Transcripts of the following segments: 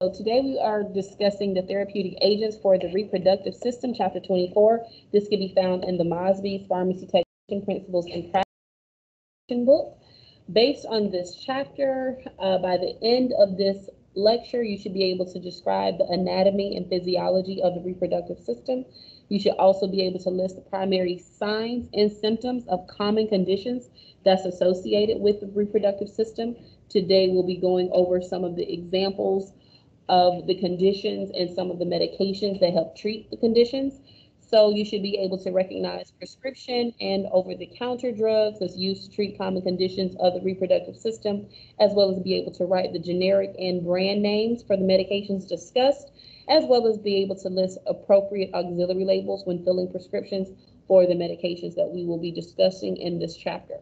So today we are discussing the therapeutic agents for the reproductive system, chapter 24. This can be found in the Mosby's Pharmacy Technician Principles and Practice book. Based on this chapter, uh, by the end of this lecture, you should be able to describe the anatomy and physiology of the reproductive system. You should also be able to list the primary signs and symptoms of common conditions that's associated with the reproductive system. Today, we'll be going over some of the examples of the conditions and some of the medications that help treat the conditions. So you should be able to recognize prescription and over-the-counter drugs that's used to treat common conditions of the reproductive system, as well as be able to write the generic and brand names for the medications discussed, as well as be able to list appropriate auxiliary labels when filling prescriptions for the medications that we will be discussing in this chapter.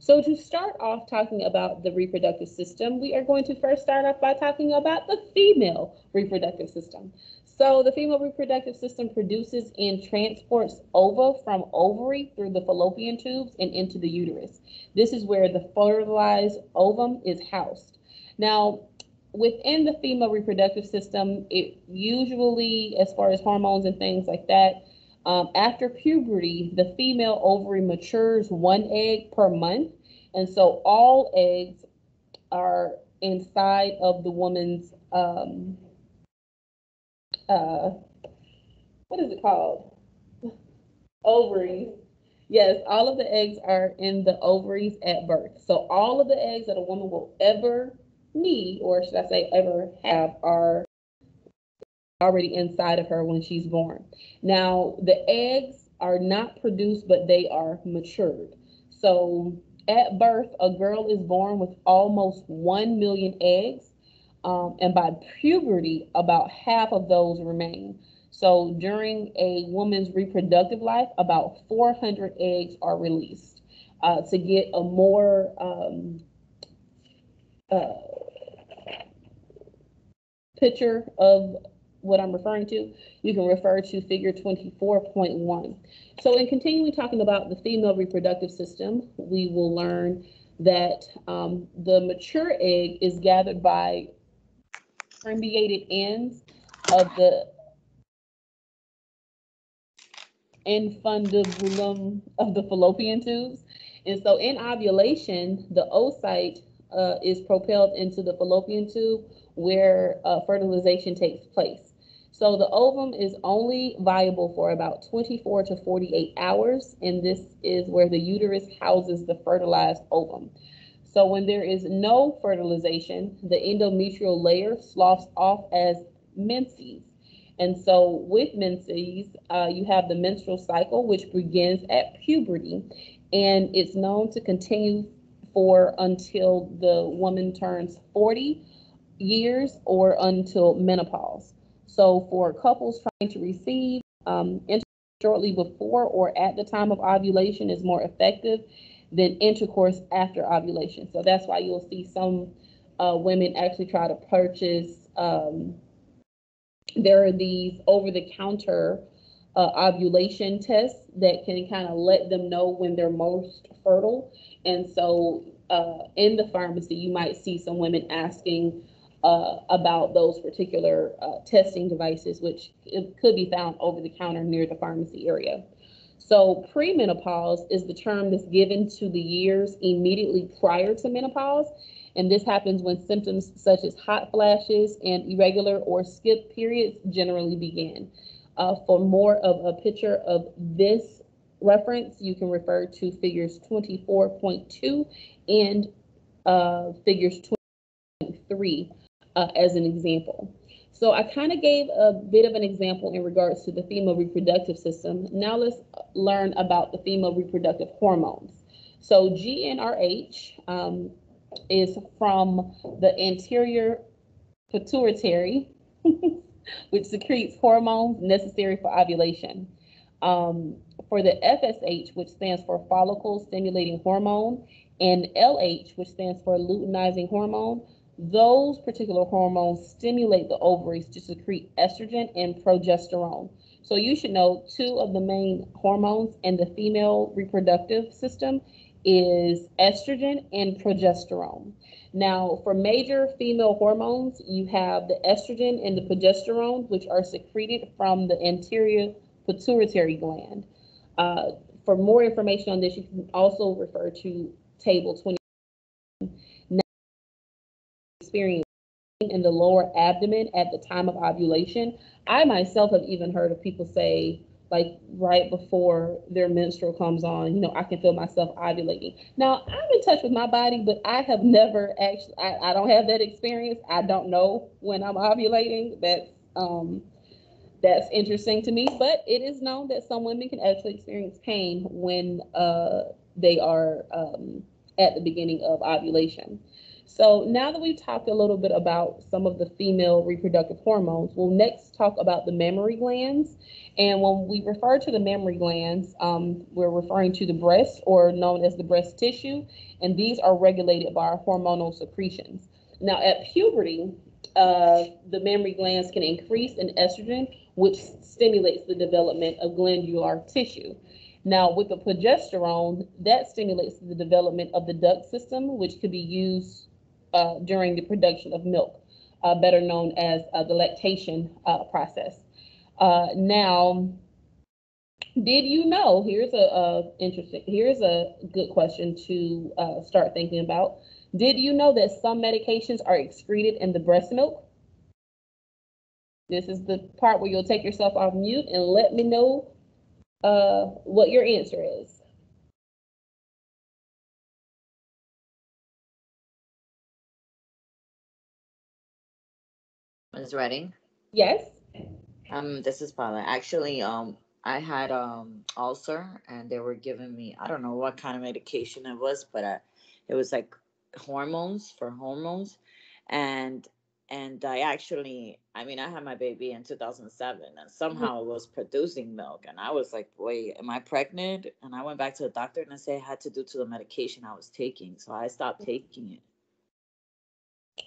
So to start off talking about the reproductive system, we are going to first start off by talking about the female reproductive system. So the female reproductive system produces and transports ova from ovary through the fallopian tubes and into the uterus. This is where the fertilized ovum is housed. Now, within the female reproductive system, it usually, as far as hormones and things like that, um, after puberty, the female ovary matures one egg per month. And so all eggs are inside of the woman's, um, uh, what is it called? Ovaries. Yes, all of the eggs are in the ovaries at birth. So all of the eggs that a woman will ever need, or should I say ever have, are already inside of her when she's born. Now, the eggs are not produced, but they are matured. So at birth, a girl is born with almost 1 million eggs. Um, and by puberty, about half of those remain. So during a woman's reproductive life, about 400 eggs are released uh, to get a more um, uh, picture of what I'm referring to, you can refer to figure 24.1. So in continuing talking about the female reproductive system, we will learn that um, the mature egg is gathered by fimbriated ends of the infundibulum of the fallopian tubes. And so in ovulation, the oocyte uh, is propelled into the fallopian tube where uh, fertilization takes place. So the ovum is only viable for about 24 to 48 hours, and this is where the uterus houses the fertilized ovum. So when there is no fertilization, the endometrial layer sloughs off as menses. And so with menses, uh, you have the menstrual cycle, which begins at puberty, and it's known to continue for until the woman turns 40 years or until menopause. So for couples trying to receive, um, shortly before or at the time of ovulation is more effective than intercourse after ovulation. So that's why you'll see some uh, women actually try to purchase. Um, there are these over-the-counter uh, ovulation tests that can kind of let them know when they're most fertile. And so uh, in the pharmacy, you might see some women asking uh, about those particular uh, testing devices, which could be found over the counter near the pharmacy area. So premenopause is the term that's given to the years immediately prior to menopause. And this happens when symptoms such as hot flashes and irregular or skip periods generally begin. Uh, for more of a picture of this reference, you can refer to figures 24.2 and uh, figures 23 uh, as an example. So I kind of gave a bit of an example in regards to the female reproductive system. Now let's learn about the female reproductive hormones. So GnRH um, is from the anterior pituitary, which secretes hormones necessary for ovulation. Um, for the FSH, which stands for follicle stimulating hormone, and LH, which stands for luteinizing hormone, those particular hormones stimulate the ovaries to secrete estrogen and progesterone. So you should know two of the main hormones in the female reproductive system is estrogen and progesterone. Now, for major female hormones, you have the estrogen and the progesterone, which are secreted from the anterior pituitary gland. Uh, for more information on this, you can also refer to table 20. In the lower abdomen at the time of ovulation. I myself have even heard of people say, like right before their menstrual comes on, you know, I can feel myself ovulating. Now, I'm in touch with my body, but I have never actually, I, I don't have that experience. I don't know when I'm ovulating. That's, um, that's interesting to me, but it is known that some women can actually experience pain when uh, they are um, at the beginning of ovulation. So now that we've talked a little bit about some of the female reproductive hormones, we'll next talk about the mammary glands. And when we refer to the mammary glands, um, we're referring to the breast or known as the breast tissue, and these are regulated by our hormonal secretions. Now at puberty, uh, the mammary glands can increase in estrogen, which stimulates the development of glandular tissue. Now, with the progesterone, that stimulates the development of the duct system, which could be used uh, during the production of milk, uh, better known as uh, the lactation uh, process. Now, did you know? Here's a, a, interesting. Here's a good question to start thinking about. Did you know that some medications are excreted in the breast milk? This is the part where you'll take yourself off mute and let me know what your answer is. Ms. Redding. Yes. Um, this is Paula. Actually, um, I had um ulcer, and they were giving me I don't know what kind of medication it was, but uh, it was like hormones for hormones, and and I actually, I mean, I had my baby in 2007, and mm-hmm. somehow mm-hmm. it was producing milk, and I was like, wait, am I pregnant? And I went back to the doctor, and I said it had to do to the medication I was taking, so I stopped taking it.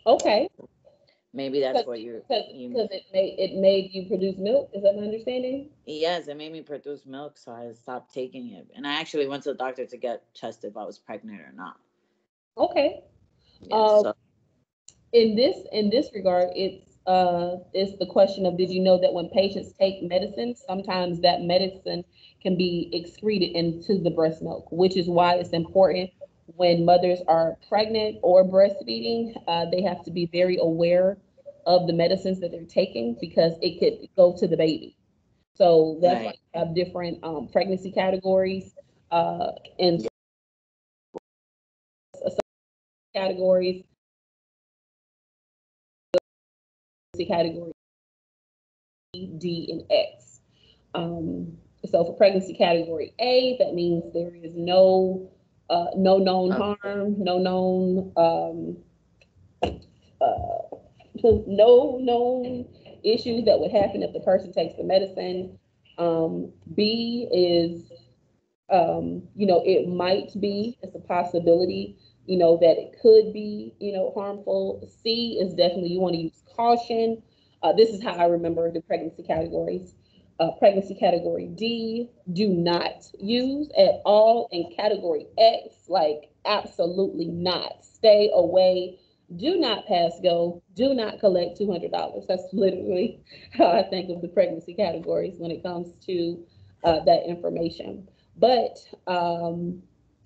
Okay. Maybe that's what you're. Because you, it made it made you produce milk. Is that my understanding? Yes, it made me produce milk, so I stopped taking it. And I actually went to the doctor to get tested if I was pregnant or not. Okay. Yeah, uh, so. In this in this regard, it's uh it's the question of did you know that when patients take medicine, sometimes that medicine can be excreted into the breast milk, which is why it's important when mothers are pregnant or breastfeeding, uh, they have to be very aware of the medicines that they're taking because it could go to the baby. So that's right. why you have different um, pregnancy categories uh, and categories. Category D and X. Um, so for pregnancy category A, that means there is no uh, no known harm, no known, um, uh, no known issues that would happen if the person takes the medicine. Um, B is, um, you know, it might be, it's a possibility, you know, that it could be, you know, harmful. C is definitely you want to use caution. Uh, this is how I remember the pregnancy categories uh, pregnancy category D, do not use at all. In category X, like absolutely not. Stay away. Do not pass go. Do not collect $200. That's literally how I think of the pregnancy categories when it comes to uh, that information. But um,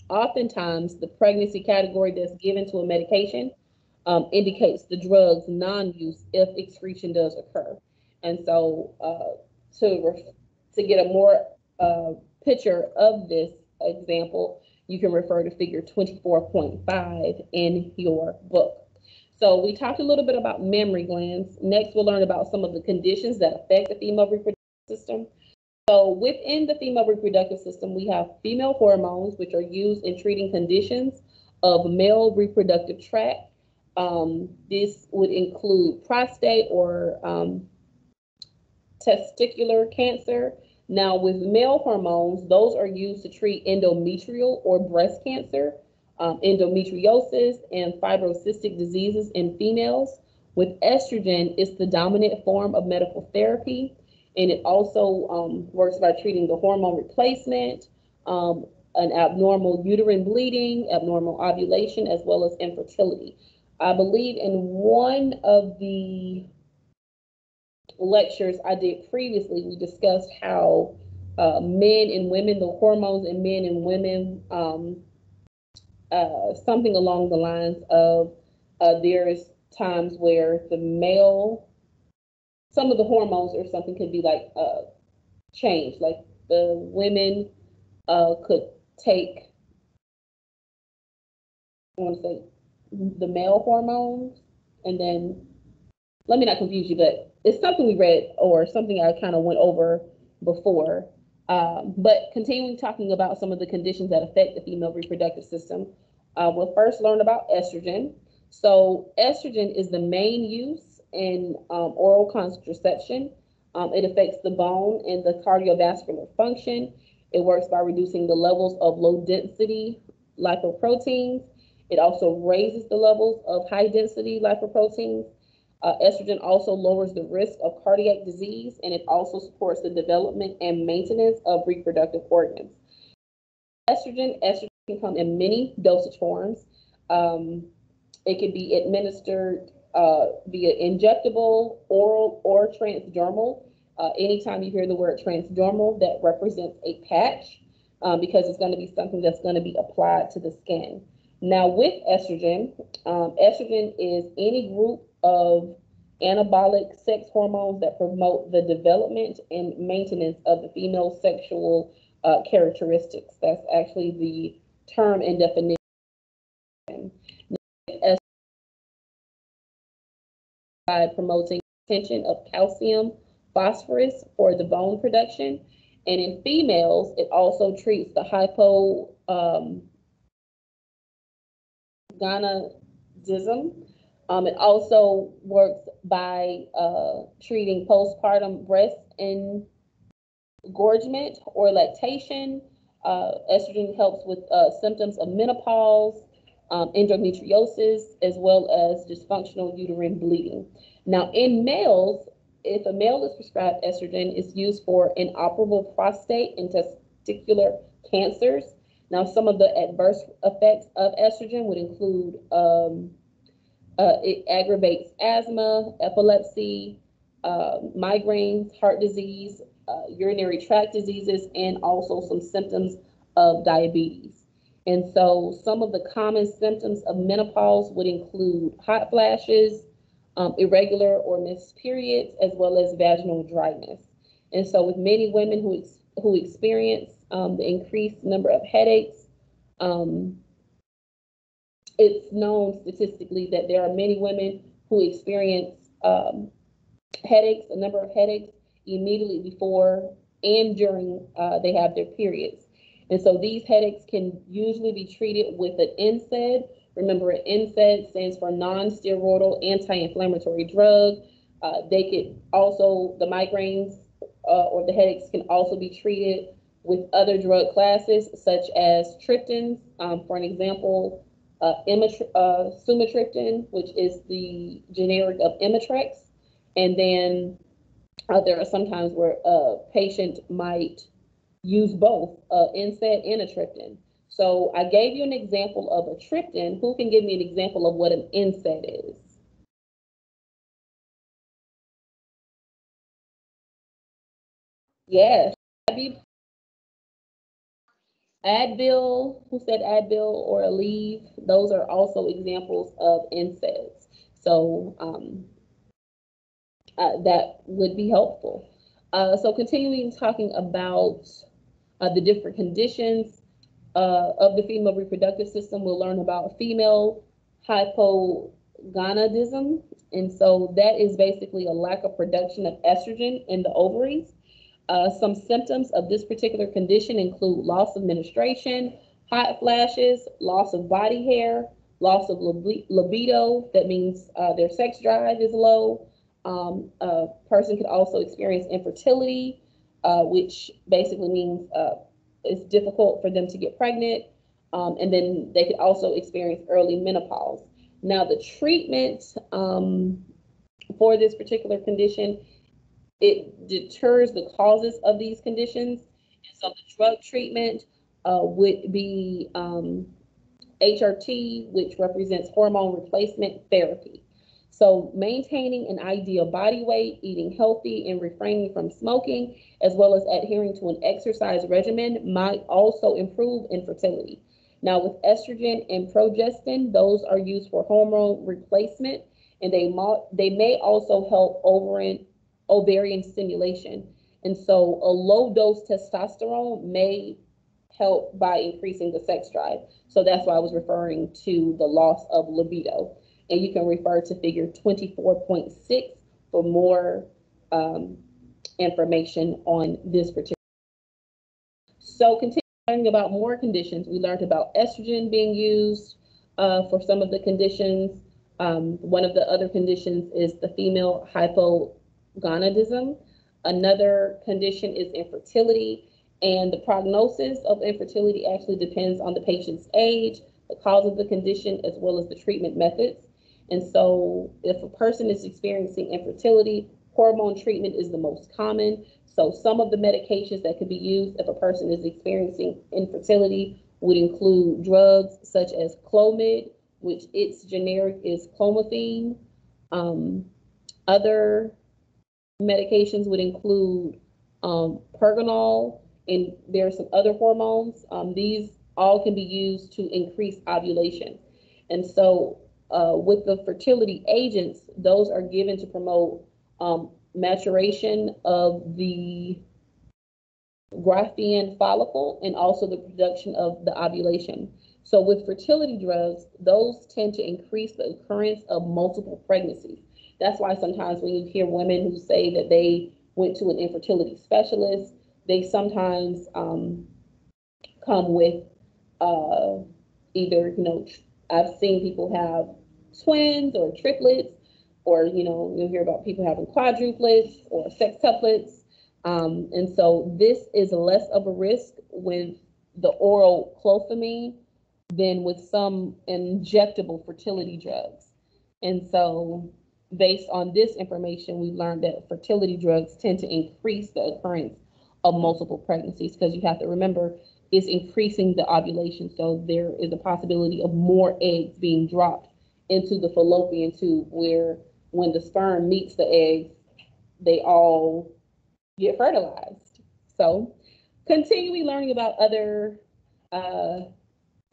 oftentimes, the pregnancy category that's given to a medication um, indicates the drug's non use if excretion does occur. And so, uh, to to get a more uh, picture of this example, you can refer to figure 24.5 in your book. So we talked a little bit about mammary glands. Next, we'll learn about some of the conditions that affect the female reproductive system. So within the female reproductive system, we have female hormones, which are used in treating conditions of male reproductive tract. Um, this would include prostate or um, testicular cancer. Now, with male hormones, those are used to treat endometrial or breast cancer, um, endometriosis, and fibrocystic diseases in females. With estrogen, it's the dominant form of medical therapy, and it also um, works by treating the hormone replacement, um, an abnormal uterine bleeding, abnormal ovulation, as well as infertility. I believe in one of the lectures I did previously, we discussed how uh, men and women, the hormones in men and women, um, uh, something along the lines of uh, there's times where the male, some of the hormones or something could be like uh, changed, like the women uh, could take, I want to say, the male hormones, and then let me not confuse you, but it's something we read or something I kind of went over before. Um, but continuing talking about some of the conditions that affect the female reproductive system, uh, we'll first learn about estrogen. So estrogen is the main use in um, oral contraception. Um, it affects the bone and the cardiovascular function. It works by reducing the levels of low density lipoproteins. It also raises the levels of high density lipoproteins. Uh, estrogen also lowers the risk of cardiac disease and it also supports the development and maintenance of reproductive organs. Estrogen, estrogen can come in many dosage forms. Um, it can be administered uh, via injectable, oral, or transdermal. Uh, anytime you hear the word transdermal, that represents a patch um, because it's going to be something that's going to be applied to the skin. Now, with estrogen, um, estrogen is any group of anabolic sex hormones that promote the development and maintenance of the female sexual uh, characteristics. That's actually the term and definition. By promoting retention of calcium, phosphorus for the bone production. And in females, it also treats the hypo um, um, it also works by uh, treating postpartum breast engorgement or lactation. Uh, estrogen helps with uh, symptoms of menopause, um, endometriosis, as well as dysfunctional uterine bleeding. Now, in males, if a male is prescribed estrogen, it's used for inoperable prostate and testicular cancers. Now, some of the adverse effects of estrogen would include um, uh, it aggravates asthma, epilepsy, uh, migraines, heart disease, uh, urinary tract diseases, and also some symptoms of diabetes. And so some of the common symptoms of menopause would include hot flashes, um, irregular or missed periods, as well as vaginal dryness. And so with many women who, ex- who experience um, the increased number of headaches, um, it's known statistically that there are many women who experience um, headaches, a number of headaches immediately before and during uh, they have their periods. And so these headaches can usually be treated with an NSAID. Remember, an NSAID stands for non-steroidal anti-inflammatory drug. Uh, they could also, the migraines uh, or the headaches can also be treated with other drug classes such as triptans. Um, for an example, uh, uh, sumatriptan, which is the generic of Imitrex. And then uh, there are sometimes where a patient might use both uh, NSAID and a triptan. So I gave you an example of a triptan. Who can give me an example of what an NSAID is? Yes, Advil, who said Advil or Aleve, those are also examples of NSAIDs. So um, uh, that would be helpful. Uh, so continuing talking about uh, the different conditions uh, of the female reproductive system, we'll learn about female hypogonadism. And so that is basically a lack of production of estrogen in the ovaries. Uh, some symptoms of this particular condition include loss of menstruation, hot flashes, loss of body hair, loss of libido, that means uh, their sex drive is low. Um, a person could also experience infertility, uh, which basically means uh, it's difficult for them to get pregnant. Um, and then they could also experience early menopause. Now, the treatment um, for this particular condition it deters the causes of these conditions. And so the drug treatment uh, would be um, HRT, which represents hormone replacement therapy. So maintaining an ideal body weight, eating healthy, and refraining from smoking, as well as adhering to an exercise regimen might also improve infertility. Now with estrogen and progestin, those are used for hormone replacement, and they, they may also help ovarian, ovarian stimulation. And so a low dose testosterone may help by increasing the sex drive. So that's why I was referring to the loss of libido. And you can refer to figure 24.6 for more um, information on this particular. So continuing about more conditions. We learned about estrogen being used uh, for some of the conditions. Um, one of the other conditions is the female hypogonadism. Another condition is infertility. And the prognosis of infertility actually depends on the patient's age, the cause of the condition, as well as the treatment methods. And so if a person is experiencing infertility, hormone treatment is the most common. So some of the medications that could be used if a person is experiencing infertility would include drugs such as Clomid, which its generic is clomiphene. Um, other medications would include um, Pergonal, and there are some other hormones. Um, these all can be used to increase ovulation. And so uh, with the fertility agents, those are given to promote um, maturation of the Graafian follicle and also the production of the ovulation. So with fertility drugs, those tend to increase the occurrence of multiple pregnancies. That's why sometimes when you hear women who say that they went to an infertility specialist, they sometimes um, come with uh, either, you know, I've seen people have twins or triplets, or, you know, you'll hear about people having quadruplets or sextuplets. Um, and so this is less of a risk with the oral clomiphene than with some injectable fertility drugs. And so based on this information, we learned that fertility drugs tend to increase the occurrence of multiple pregnancies because you have to remember it's increasing the ovulation. So there is a possibility of more eggs being dropped into the fallopian tube where when the sperm meets the eggs, they all get fertilized. So continually learning about other uh,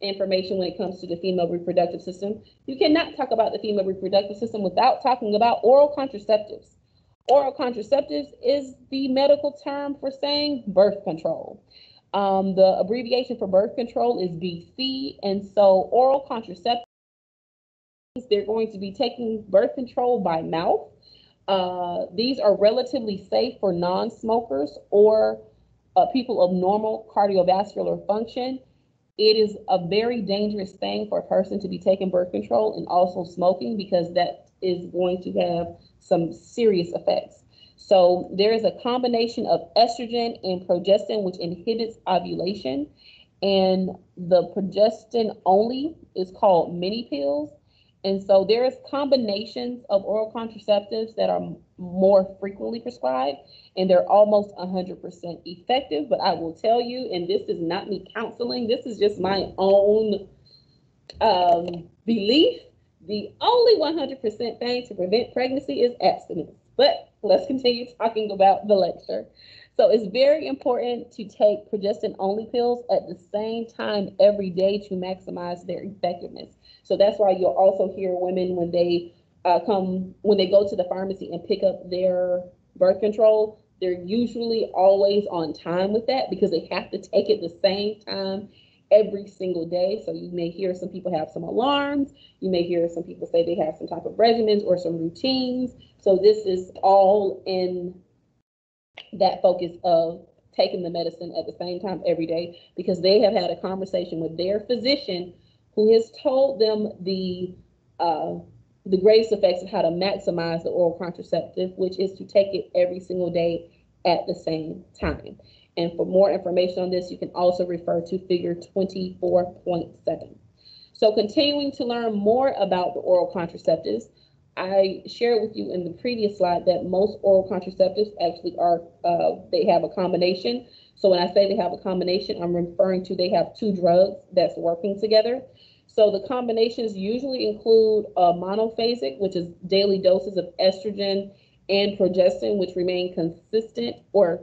information when it comes to the female reproductive system. You cannot talk about the female reproductive system without talking about oral contraceptives. Oral contraceptives is the medical term for saying birth control. Um, the abbreviation for birth control is BC, and so oral contraceptives, they're going to be taking birth control by mouth. Uh, these are relatively safe for non-smokers or uh, people of normal cardiovascular function. It is a very dangerous thing for a person to be taking birth control and also smoking because that is going to have some serious effects. So there is a combination of estrogen and progestin, which inhibits ovulation. And the progestin only is called mini pills. And so there is combinations of oral contraceptives that are more frequently prescribed, and they're almost 100% effective. But I will tell you, and this is not me counseling, this is just my own um, belief the only 100% thing to prevent pregnancy is abstinence. But let's continue talking about the lecture. So it's very important to take progestin only pills at the same time every day to maximize their effectiveness. So that's why you'll also hear women when they uh, come, when they go to the pharmacy and pick up their birth control, they're usually always on time with that because they have to take it the same time every single day. So you may hear some people have some alarms. You may hear some people say they have some type of regimens or some routines. So this is all in that focus of taking the medicine at the same time every day because they have had a conversation with their physician who has told them the uh, the greatest effects of how to maximize the oral contraceptive, which is to take it every single day at the same time. And for more information on this, you can also refer to figure 24.7. So continuing to learn more about the oral contraceptives, I shared with you in the previous slide that most oral contraceptives actually are, uh, they have a combination. So when I say they have a combination, I'm referring to they have two drugs that's working together. So the combinations usually include a monophasic, which is daily doses of estrogen and progestin, which remain consistent or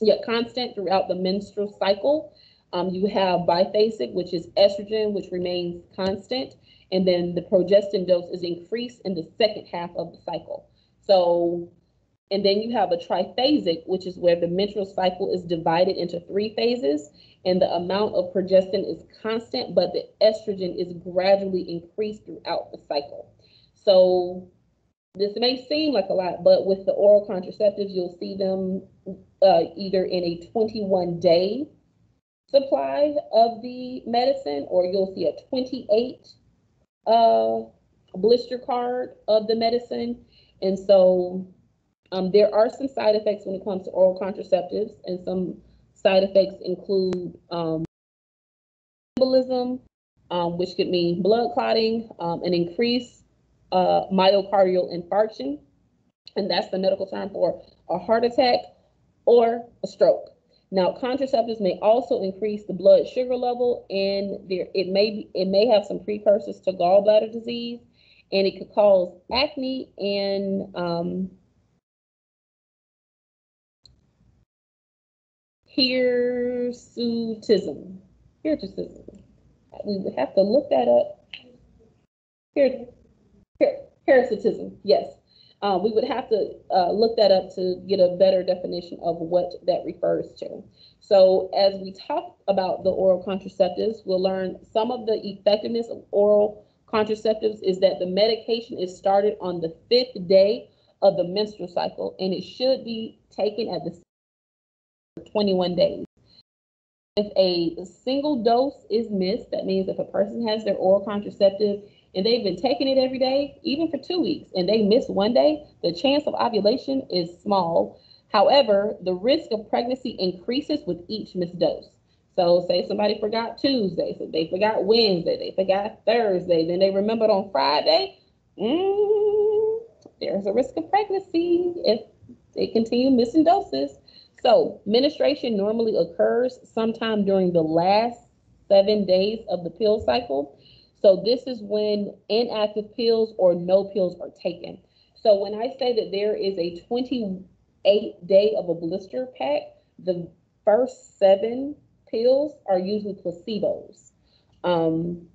yet constant throughout the menstrual cycle. Um, you have biphasic, which is estrogen, which remains constant, and then the progestin dose is increased in the second half of the cycle. So, and then you have a triphasic, which is where the menstrual cycle is divided into three phases, and the amount of progestin is constant, but the estrogen is gradually increased throughout the cycle. So, this may seem like a lot, but with the oral contraceptives, you'll see them uh, either in a 21 day supply of the medicine, or you'll see a 28 uh, blister card of the medicine. And so um, there are some side effects when it comes to oral contraceptives, and some side effects include um, embolism, um, which could mean blood clotting, um, an increased uh, myocardial infarction, and that's the medical term for a heart attack or a stroke. Now, contraceptives may also increase the blood sugar level, and there it may be, it may have some precursors to gallbladder disease, and it could cause acne and hirsutism. Hirsutism. We would have to look that up. Here, parasitism. Yes. Uh, we would have to uh, look that up to get a better definition of what that refers to. So as we talk about the oral contraceptives, we'll learn some of the effectiveness of oral contraceptives is that the medication is started on the fifth day of the menstrual cycle, and it should be taken at the 21 days. If a single dose is missed, that means if a person has their oral contraceptive and they've been taking it every day, even for two weeks, and they miss one day, the chance of ovulation is small. However, the risk of pregnancy increases with each missed dose. So, say somebody forgot Tuesday, so they forgot Wednesday, they forgot Thursday, then they remembered on Friday. Mm, there's a risk of pregnancy if they continue missing doses. So, menstruation normally occurs sometime during the last seven days of the pill cycle. So this is when inactive pills or no pills are taken. So when I say that there is a 28 day of a blister pack, the first seven pills are usually placebos. Um,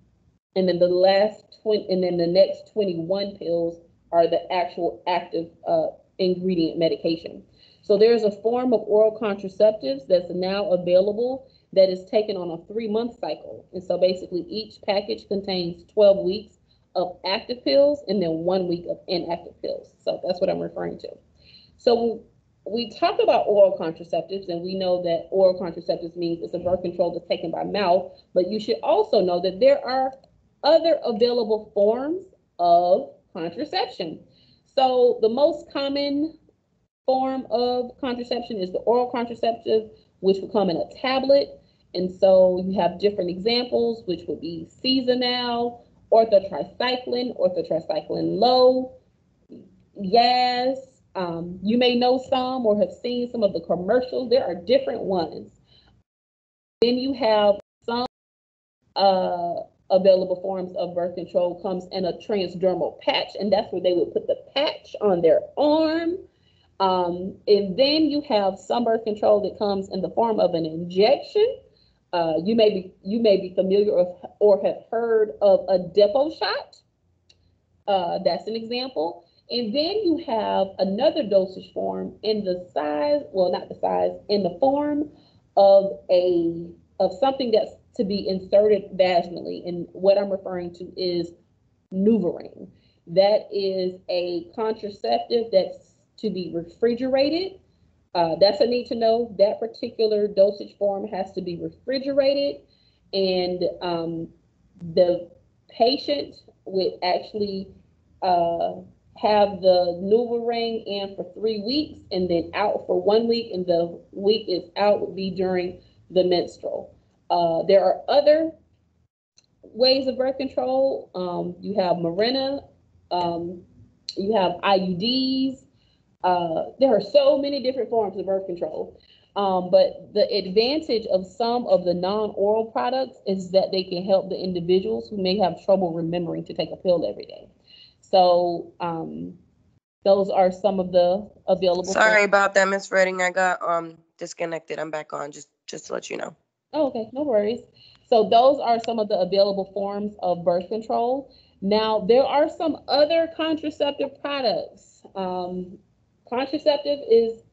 and then the last 20, and then the next 21 pills are the actual active uh, ingredient medication. So there's a form of oral contraceptives that's now available that is taken on a three month cycle. And so basically, each package contains 12 weeks of active pills and then one week of inactive pills. So that's what I'm referring to. So we talk about oral contraceptives, and we know that oral contraceptives means it's a birth control that's taken by mouth, but you should also know that there are other available forms of contraception. So the most common form of contraception is the oral contraceptive, which would come in a tablet. And so you have different examples, which would be Seasonale, orthotricycline, orthotricycline low, Yaz, Um, you may know some or have seen some of the commercials. There are different ones. Then you have some uh, available forms of birth control comes in a transdermal patch, and that's where they would put the patch on their arm. Um, and then you have some birth control that comes in the form of an injection. Uh, you may be you may be familiar or, or have heard of a Depo shot. Uh, that's an example. And then you have another dosage form in the size, well, not the size, in the form of a of something that's to be inserted vaginally. And what I'm referring to is NuvaRing. That is a contraceptive that's to be refrigerated uh, that's a need to know. That particular dosage form has to be refrigerated, and um, the patient would actually uh, have the NuvaRing in for three weeks and then out for one week, and the week is out would be during the menstrual. Uh, there are other ways of birth control. Um, you have Mirena, um, you have IUDs. Uh, there are so many different forms of birth control. Um, but the advantage of some of the non-oral products is that they can help the individuals who may have trouble remembering to take a pill every day. So um, those are some of the available. Sorry about that, Miss Redding. I got um disconnected. I'm back on. Just just to let you know. Oh, okay, no worries. So those are some of the available forms of birth control. Now there are some other contraceptive products. Um, contraceptive is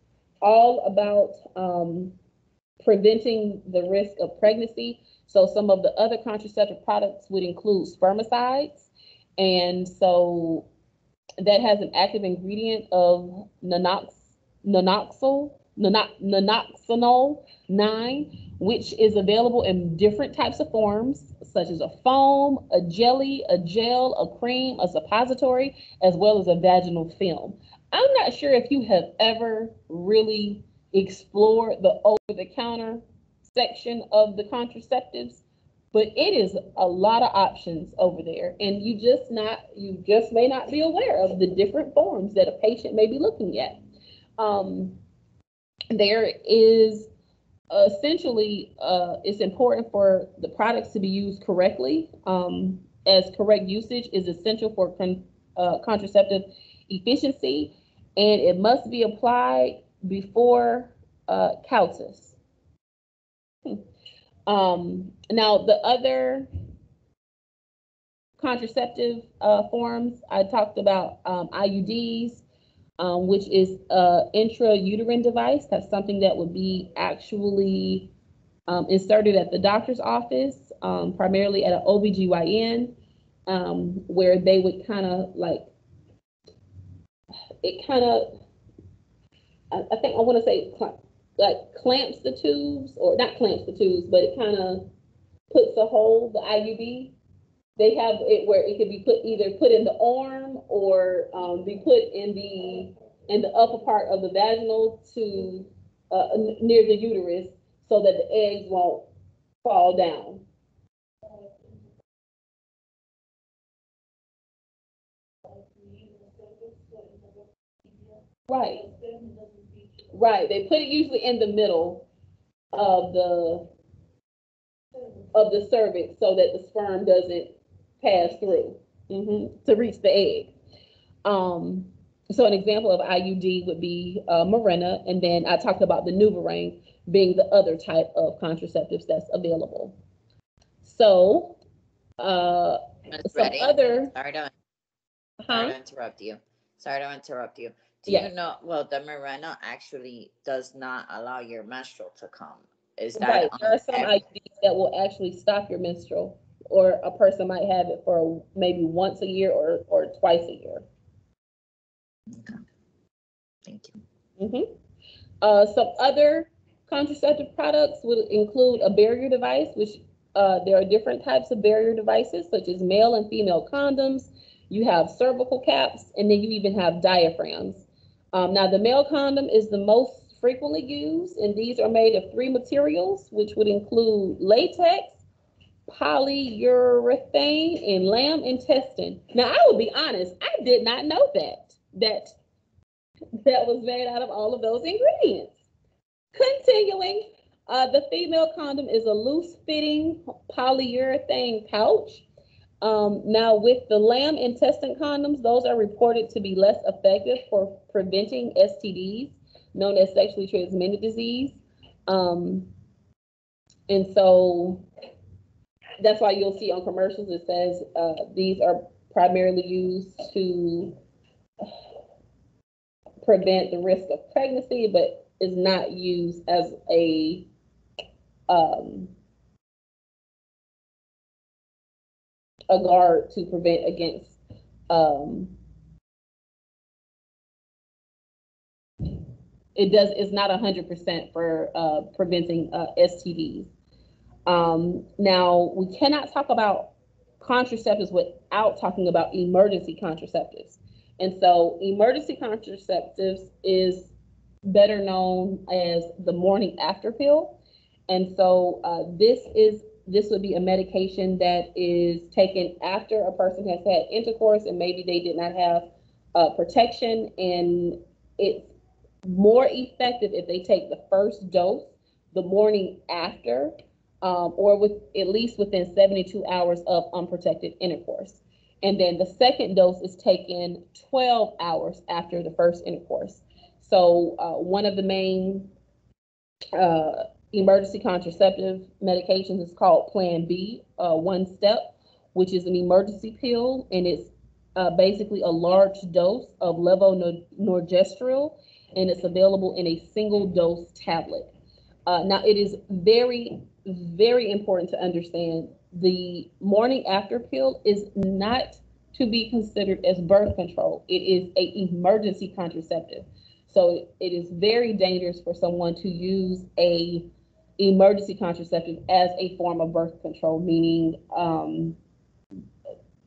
all about um, preventing the risk of pregnancy. So some of the other contraceptive products would include spermicides. And so that has an active ingredient of nanox, nanoxyl, nonoxynol 9, which is available in different types of forms, such as a foam, a jelly, a gel, a cream, a suppository, as well as a vaginal film. I'm not sure if you have ever really explored the over the counter section of the contraceptives, but it is a lot of options over there. And you just not, you just may not be aware of the different forms that a patient may be looking at. Um, there is essentially, uh, it's important for the products to be used correctly, um, as correct usage is essential for con- uh, contraceptive efficiency, and it must be applied before uh, coitus. Hmm. Um, now, the other contraceptive uh, forms, I talked about um, IUDs, um, which is an intrauterine device. That's something that would be actually um, inserted at the doctor's office, um, primarily at an OBGYN, um, where they would kind of like it kind of, I, I, think I want to say cl- like clamps the tubes, or not clamps the tubes, but it kind of puts a hole, the IUD. They have it where it could be put either put in the arm or um, be put in the in the upper part of the vaginal to uh, near the uterus, so that the eggs won't fall down. Right. Right. They put it usually in the middle of the of the cervix so that the sperm doesn't pass through mm-hmm, to reach the egg. Um, so an example of IUD would be uh, Mirena, and then I talked about the NuvaRing being the other type of contraceptives that's available. So, uh, some ready. other. Sorry to, huh? sorry to interrupt you. Sorry to interrupt you. Do Yes. you know? Well, the Mirena actually does not allow your menstrual to come. Is that Right, there are some every- IUDs that will actually stop your menstrual, or a person might have it for maybe once a year or, or twice a year. Okay. Thank you. Mhm. Uh, some other contraceptive products would include a barrier device, which uh, there are different types of barrier devices, such as male and female condoms. You have cervical caps, and then you even have diaphragms. Um, now, the male condom is the most frequently used, and these are made of three materials, which would include latex, polyurethane, and lamb intestine. Now, I will be honest, I did not know that that that was made out of all of those ingredients. Continuing, uh, the female condom is a loose-fitting polyurethane pouch. Um, now, with the lamb intestine condoms, those are reported to be less effective for preventing STDs, known as sexually transmitted disease. Um, and so that's why you'll see on commercials it says uh, these are primarily used to prevent the risk of pregnancy, but is not used as a um, a guard to prevent against um, it does it's not hundred percent for uh, preventing uh, STDs. Um, now we cannot talk about contraceptives without talking about emergency contraceptives. And so emergency contraceptives is better known as the morning after pill. And so uh, this is this would be a medication that is taken after a person has had intercourse and maybe they did not have uh, protection and it's more effective if they take the first dose the morning after um, or with at least within 72 hours of unprotected intercourse. And then the second dose is taken 12 hours after the first intercourse. So uh, one of the main uh, emergency contraceptive medications is called Plan B, uh, one step, which is an emergency pill, and it's uh, basically a large dose of levonorgestrel, and it's available in a single dose tablet. Uh, now, it is very, very important to understand the morning after pill is not to be considered as birth control. It is a emergency contraceptive. So it is very dangerous for someone to use a emergency contraceptive as a form of birth control, meaning um,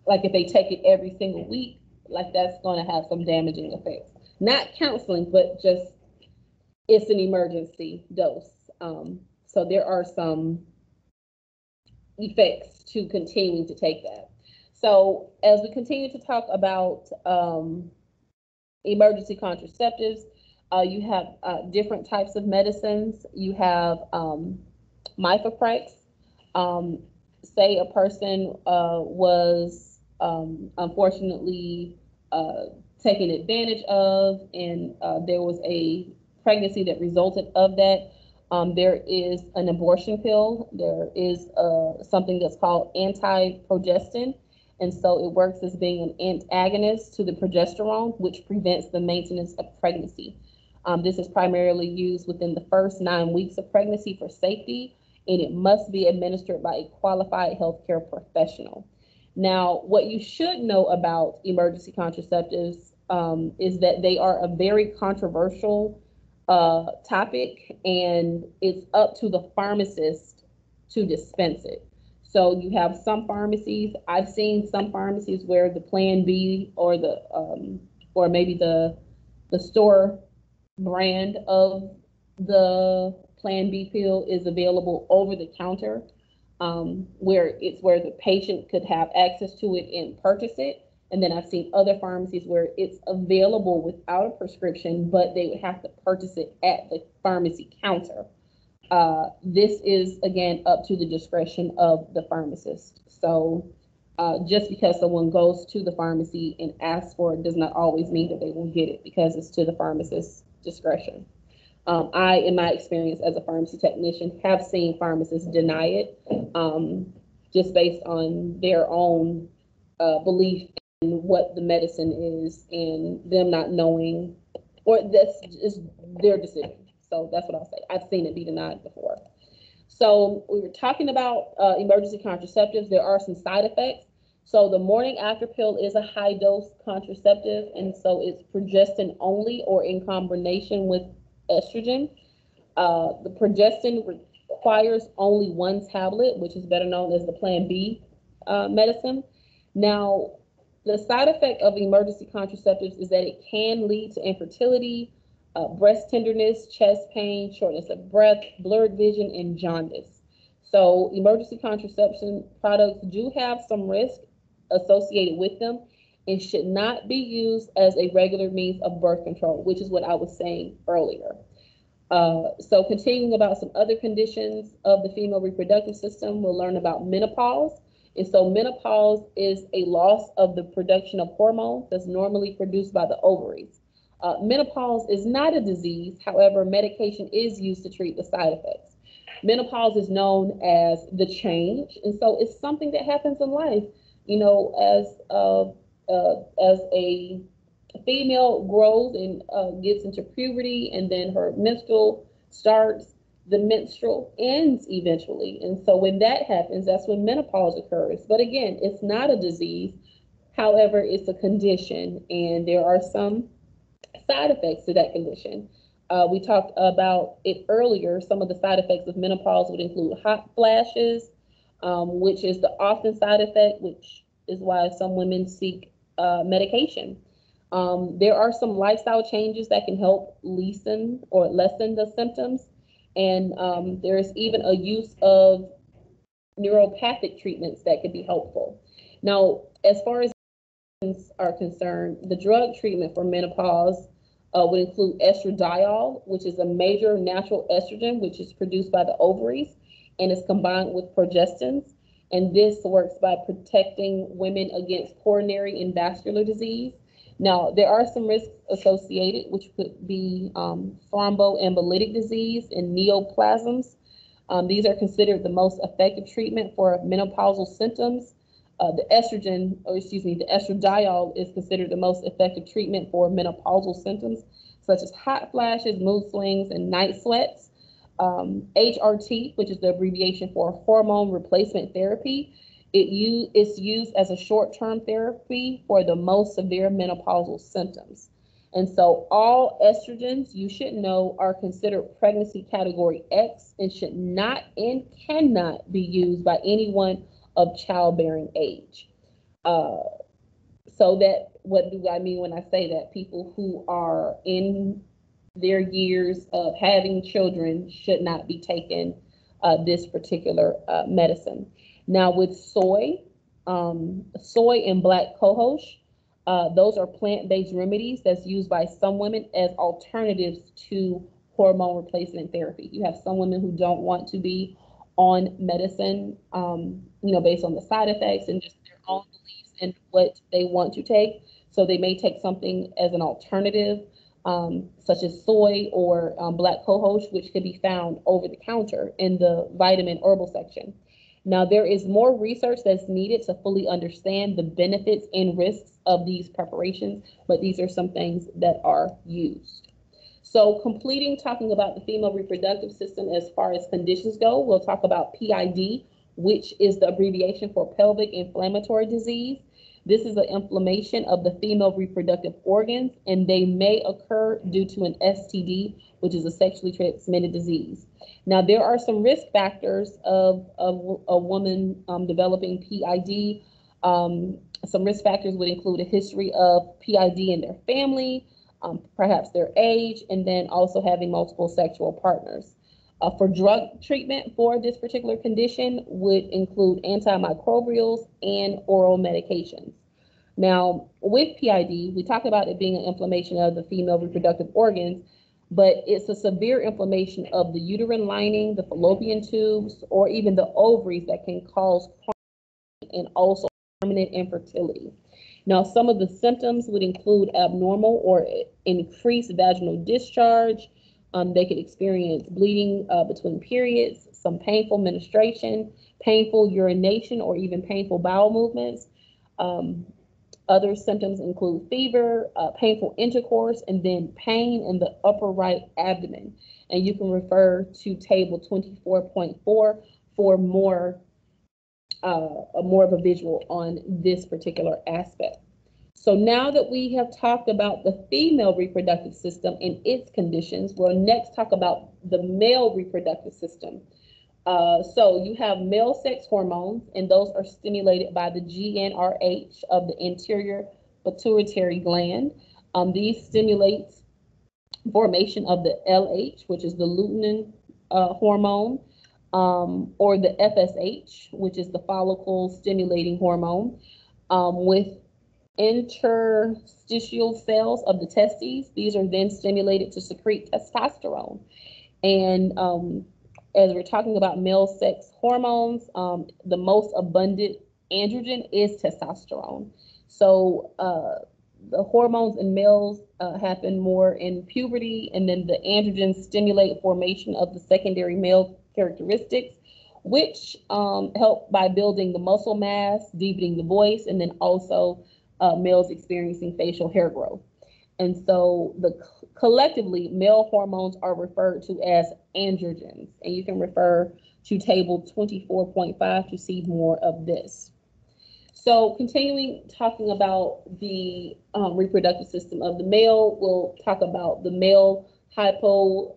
like if they take it every single week, like that's going to have some damaging effects. Not counseling, but just it's an emergency dose. Um, so there are some effects to continuing to take that. So as we continue to talk about um, emergency contraceptives, uh, you have uh, different types of medicines. You have um, mifeprex. Um, say a person uh, was um, unfortunately uh, taken advantage of, and uh, there was a pregnancy that resulted of that. Um, there is an abortion pill. There is uh, something that's called anti-progestin. And so it works as being an antagonist to the progesterone, which prevents the maintenance of pregnancy. Um, this is primarily used within the first nine weeks of pregnancy for safety, and it must be administered by a qualified healthcare professional. Now, what you should know about emergency contraceptives um, is that they are a very controversial uh, topic, and it's up to the pharmacist to dispense it. So you have some pharmacies. I've seen some pharmacies where the Plan B or the um, or maybe the the store brand of the Plan B pill is available over the counter, um, where it's where the patient could have access to it and purchase it. And then I've seen other pharmacies where it's available without a prescription, but they would have to purchase it at the pharmacy counter. Uh, this is again up to the discretion of the pharmacist. So uh, just because someone goes to the pharmacy and asks for it does not always mean that they will get it because it's to the pharmacist's discretion. Um, I, in my experience as a pharmacy technician, have seen pharmacists deny it um, just based on their own uh, belief in what the medicine is and them not knowing, or that's just their decision. So that's what I'll say. I've seen it be denied before. So we were talking about uh, emergency contraceptives. There are some side effects. So the morning after pill is a high dose contraceptive, and so it's progestin only or in combination with estrogen. Uh, the progestin requires only one tablet, which is better known as the Plan B uh, medicine. Now, the side effect of emergency contraceptives is that it can lead to infertility, uh, breast tenderness, chest pain, shortness of breath, blurred vision, and jaundice. So emergency contraception products do have some risk associated with them and should not be used as a regular means of birth control, which is what I was saying earlier. Uh, so continuing about some other conditions of the female reproductive system, we'll learn about menopause. And so menopause is a loss of the production of hormones that's normally produced by the ovaries. Uh, menopause is not a disease, however, medication is used to treat the side effects. Menopause is known as the change, and so it's something that happens in life. You know, as uh, uh, as a female grows and uh, gets into puberty, and then her menstrual starts, the menstrual ends eventually. And so when that happens, that's when menopause occurs. But again, it's not a disease. However, it's a condition, and there are some side effects to that condition. Uh, we talked about it earlier. Some of the side effects of menopause would include hot flashes, um, which is the often side effect, which is why some women seek uh, medication. Um, there are some lifestyle changes that can help lessen or lessen the symptoms. And um, there is even a use of neuropathic treatments that could be helpful. Now, as far as are concerned, the drug treatment for menopause uh, would include estradiol, which is a major natural estrogen, which is produced by the ovaries and is combined with progestins. And this works by protecting women against coronary and vascular disease. Now, there are some risks associated, which could be um, thromboembolic disease and neoplasms. Um, these are considered the most effective treatment for menopausal symptoms. Uh, the estrogen, or excuse me, the estradiol is considered the most effective treatment for menopausal symptoms, such as hot flashes, mood swings, and night sweats. Um, HRT, which is the abbreviation for hormone replacement therapy, it u- it's used as a short-term therapy for the most severe menopausal symptoms. And so all estrogens, you should know, are considered pregnancy category X and should not and cannot be used by anyone of childbearing age. Uh, so that what do I mean when I say that people who are in their years of having children should not be taking uh, this particular uh, medicine. Now with soy, um, soy and black cohosh, uh, those are plant-based remedies that's used by some women as alternatives to hormone replacement therapy. You have some women who don't want to be on medicine, um, you know, based on the side effects and just their own beliefs and what they want to take. So they may take something as an alternative, um, such as soy or um, black cohosh, which can be found over the counter in the vitamin herbal section. Now, there is more research that's needed to fully understand the benefits and risks of these preparations, but these are some things that are used. So completing talking about the female reproductive system as far as conditions go, we'll talk about PID, which is the abbreviation for pelvic inflammatory disease. This is an inflammation of the female reproductive organs, and they may occur due to an STD, which is a sexually transmitted disease. Now, there are some risk factors of, of a woman um, developing PID. Um, some risk factors would include a history of PID in their family, um, perhaps their age, and then also having multiple sexual partners. Uh, for drug treatment for this particular condition would include antimicrobials and oral medications. Now, with PID, we talk about it being an inflammation of the female reproductive organs, but it's a severe inflammation of the uterine lining, the fallopian tubes, or even the ovaries that can cause and also permanent infertility. Now, some of the symptoms would include abnormal or increased vaginal discharge. Um, they could experience bleeding uh, between periods, some painful menstruation, painful urination, or even painful bowel movements. Um, other symptoms include fever, uh, painful intercourse, and then pain in the upper right abdomen. And you can refer to table 24.4 for more uh, more of a visual on this particular aspect. So now that we have talked about the female reproductive system and its conditions, we'll next talk about the male reproductive system. Uh, so you have male sex hormones, and those are stimulated by the GnRH of the anterior pituitary gland. Um, these stimulate formation of the LH, which is the lutein uh, hormone um, or the FSH, which is the follicle stimulating hormone, um, with interstitial cells of the testes. These are then stimulated to secrete testosterone. And um, as we're talking about male sex hormones, um, the most abundant androgen is testosterone. So uh, the hormones in males uh, happen more in puberty, and then the androgens stimulate formation of the secondary male characteristics, which um, help by building the muscle mass, deepening the voice, and then also uh, males experiencing facial hair growth. And so the collectively, male hormones are referred to as androgens, and you can refer to table 24.5 to see more of this. So continuing talking about the um, reproductive system of the male, we'll talk about the male hypo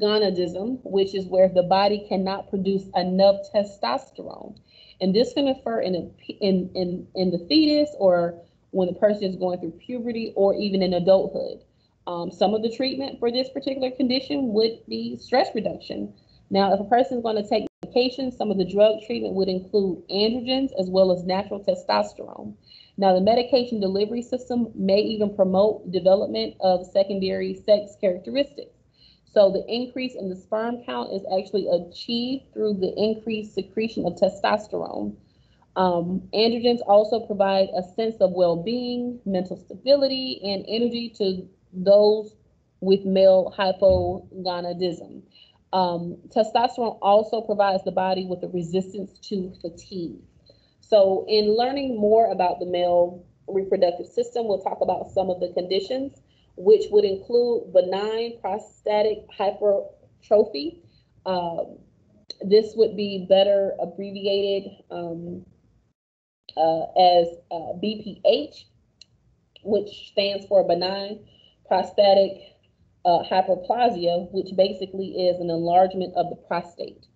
gonadism, which is where the body cannot produce enough testosterone. And this can occur in, a, in, in, in the fetus or when the person is going through puberty or even in adulthood. Um, some of the treatment for this particular condition would be stress reduction. Now, if a person is going to take medication, some of the drug treatment would include androgens as well as natural testosterone. Now, the medication delivery system may even promote development of secondary sex characteristics. So the increase in the sperm count is actually achieved through the increased secretion of testosterone. Um, androgens also provide a sense of well-being, mental stability, and energy to those with male hypogonadism. Um, testosterone also provides the body with a resistance to fatigue. So in learning more about the male reproductive system, we'll talk about some of the conditions, which would include benign prostatic hypertrophy. Um, this would be better abbreviated um, uh, as uh, BPH, which stands for benign prostatic uh, hyperplasia, which basically is an enlargement of the prostate.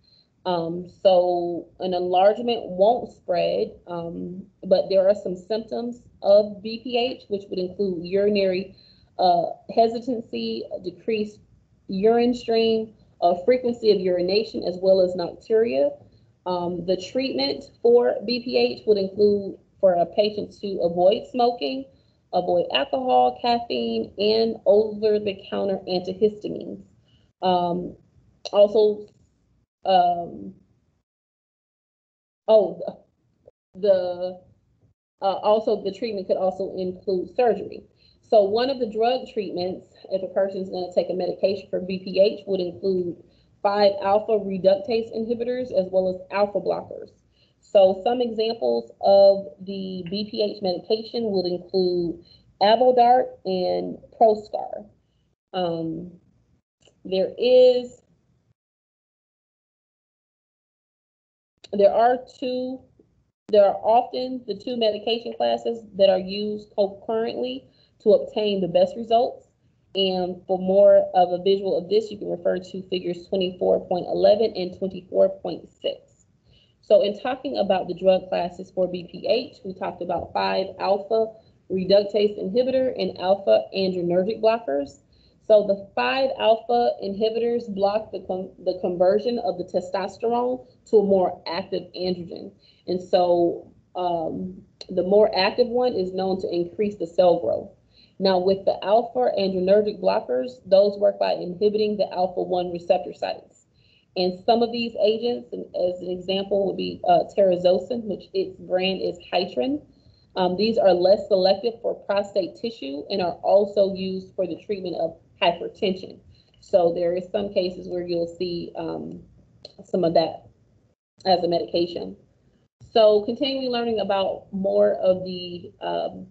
Um, so an enlargement won't spread, um, but there are some symptoms of BPH, which would include urinary uh, hesitancy, decreased urine stream, uh, frequency of urination, as well as nocturia. Um, the treatment for BPH would include for a patient to avoid smoking, avoid alcohol, caffeine, and over-the-counter antihistamines. Um, also, um, oh, the, uh, also the treatment could also include surgery. So one of the drug treatments, if a person is going to take a medication for BPH, would include 5-alpha reductase inhibitors as well as alpha blockers. So some examples of the BPH medication would include Avodart and Proscar. Um, there is, there are two, there are often the two medication classes that are used concurrently to obtain the best results. And for more of a visual of this, you can refer to figures 24.11 and 24.6. So in talking about the drug classes for BPH, we talked about 5-alpha reductase inhibitor and alpha adrenergic blockers. So the 5-alpha inhibitors block the, the conversion of the testosterone to a more active androgen. And so um, the more active one is known to increase the cell growth. Now, with the alpha adrenergic blockers, those work by inhibiting the alpha 1 receptor sites. And some of these agents, as an example, would be uh, terazosin, which its brand is Hytrin. Um, these are less selective for prostate tissue and are also used for the treatment of hypertension. So there is some cases where you'll see um, some of that as a medication. So continuing learning about more of the um,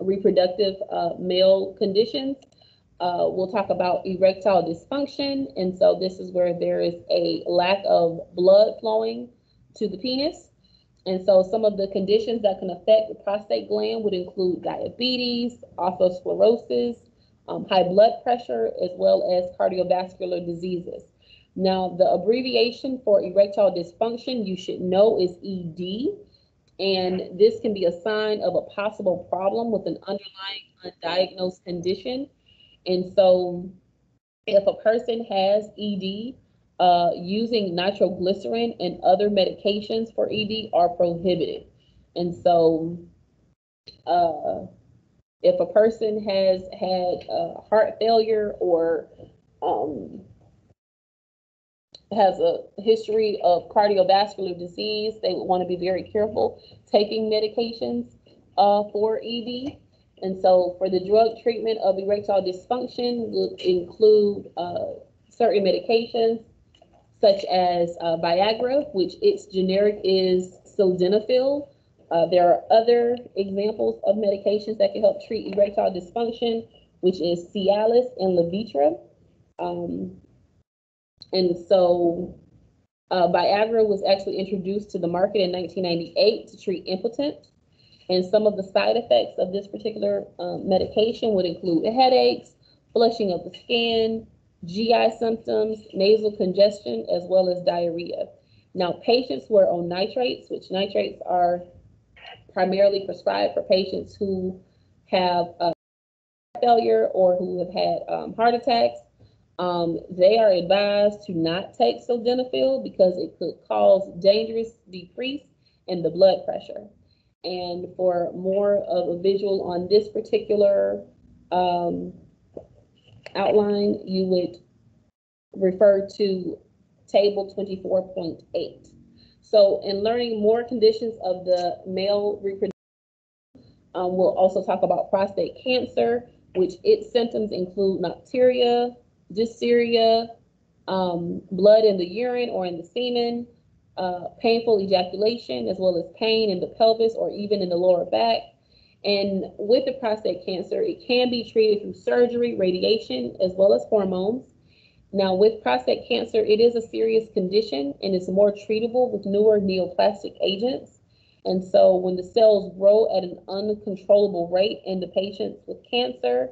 reproductive uh, male conditions. Uh, we'll talk about erectile dysfunction. And so this is where there is a lack of blood flowing to the penis. And so some of the conditions that can affect the prostate gland would include diabetes, atherosclerosis, um, high blood pressure, as well as cardiovascular diseases. Now, the abbreviation for erectile dysfunction you should know is ED. And this can be a sign of a possible problem with an underlying undiagnosed condition. And so if a person has ED, uh, using nitroglycerin and other medications for ED are prohibited. And so uh, if a person has had uh, heart failure or um, has a history of cardiovascular disease, they would want to be very careful taking medications uh, for ED. And so for the drug treatment of erectile dysfunction would include uh, certain medications such as uh, Viagra, which its generic is sildenafil. Uh, there are other examples of medications that can help treat erectile dysfunction, which is Cialis and Levitra. Um, and so uh, Viagra was actually introduced to the market in 1998 to treat impotence. And some of the side effects of this particular um, medication would include headaches, flushing of the skin, GI symptoms, nasal congestion, as well as diarrhea. Now, patients who are on nitrates, which nitrates are primarily prescribed for patients who have uh, failure or who have had um, heart attacks, Um, they are advised to not take sildenafil because it could cause dangerous decrease in the blood pressure. And for more of a visual on this particular um, outline, you would refer to table twenty-four point eight. So in learning more conditions of the male reproductive, um, we'll also talk about prostate cancer, which its symptoms include nocturia, dysuria, um, blood in the urine or in the semen, uh, painful ejaculation, as well as pain in the pelvis or even in the lower back. And with the prostate cancer, it can be treated through surgery, radiation, as well as hormones. Now, with prostate cancer, it is a serious condition and is more treatable with newer neoplastic agents. And so, when the cells grow at an uncontrollable rate in the patients with cancer,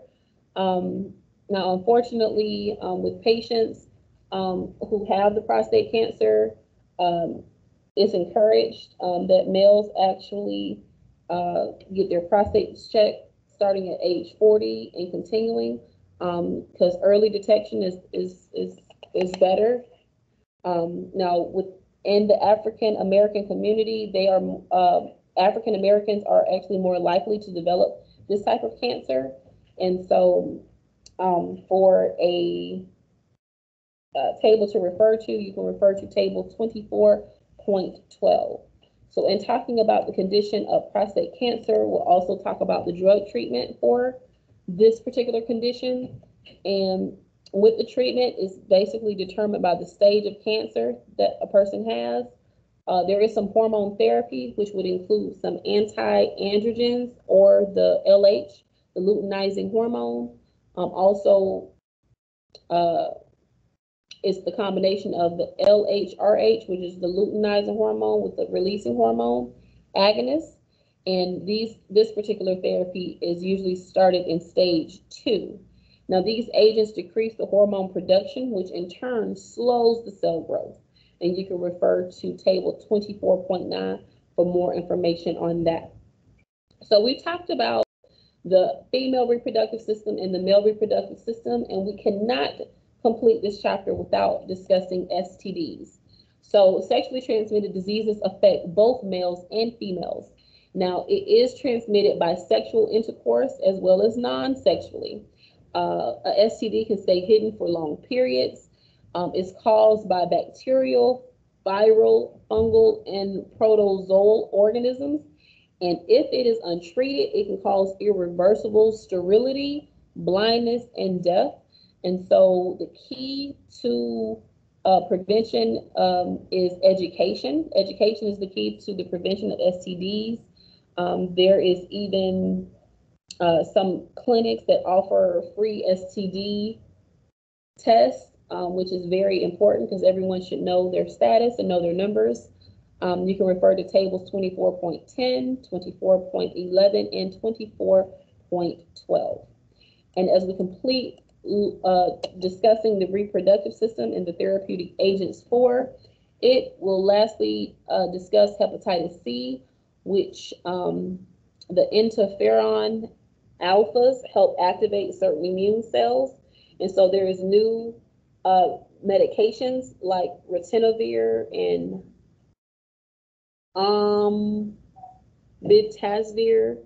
um, now, unfortunately, um, with patients um, who have the prostate cancer, um, it's encouraged um, that males actually uh, get their prostates checked starting at age 40 and continuing because early detection is is is is better. Um, now, within the African American community, they are uh, African Americans are actually more likely to develop this type of cancer, and so um, for a uh, table to refer to, you can refer to table 24.12. So, in talking about the condition of prostate cancer, we'll also talk about the drug treatment for this particular condition. And with the treatment, is basically determined by the stage of cancer that a person has. Uh, there is some hormone therapy, which would include some anti-androgens or the LH, the luteinizing hormone. Um, also, uh, it's the combination of the LHRH, which is the luteinizing hormone with the releasing hormone agonist. And these this particular therapy is usually started in stage two. Now, these agents decrease the hormone production, which in turn slows the cell growth. And you can refer to table 24.9 for more information on that. So we talked about the female reproductive system and the male reproductive system, and we cannot complete this chapter without discussing STDs. So sexually transmitted diseases affect both males and females. Now, it is transmitted by sexual intercourse as well as non-sexually. Uh, a STD can stay hidden for long periods. Um, it's caused by bacterial, viral, fungal, and protozoal organisms. And if it is untreated, it can cause irreversible sterility, blindness, and death. And so the key to uh, prevention um, is education. Education is the key to the prevention of STDs. Um, there is even uh, some clinics that offer free STD tests, um, which is very important because everyone should know their status and know their numbers. Um, you can refer to tables 24.10, 24.11, and 24.12. And as we complete uh, discussing the reproductive system and the therapeutic agents for. It will lastly uh, discuss hepatitis C, which um, the interferon alphas help activate certain immune cells. And so there is new uh, medications like ritonavir and um, bidtasvir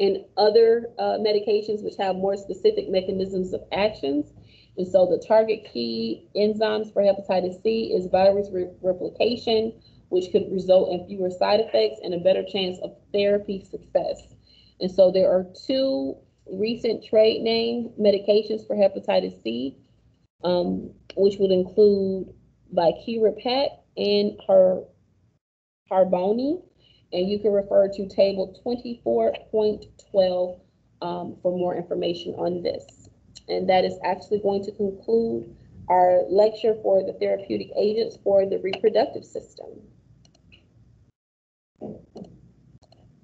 and other uh, medications which have more specific mechanisms of actions. And so the target key enzymes for hepatitis C is virus re replication, which could result in fewer side effects and a better chance of therapy success. And so there are two recent trade name medications for hepatitis C, um, which would include Viekira and her Harvoni and you can refer to table 24.12 um, for more information on this. And that is actually going to conclude our lecture for the therapeutic agents for the reproductive system.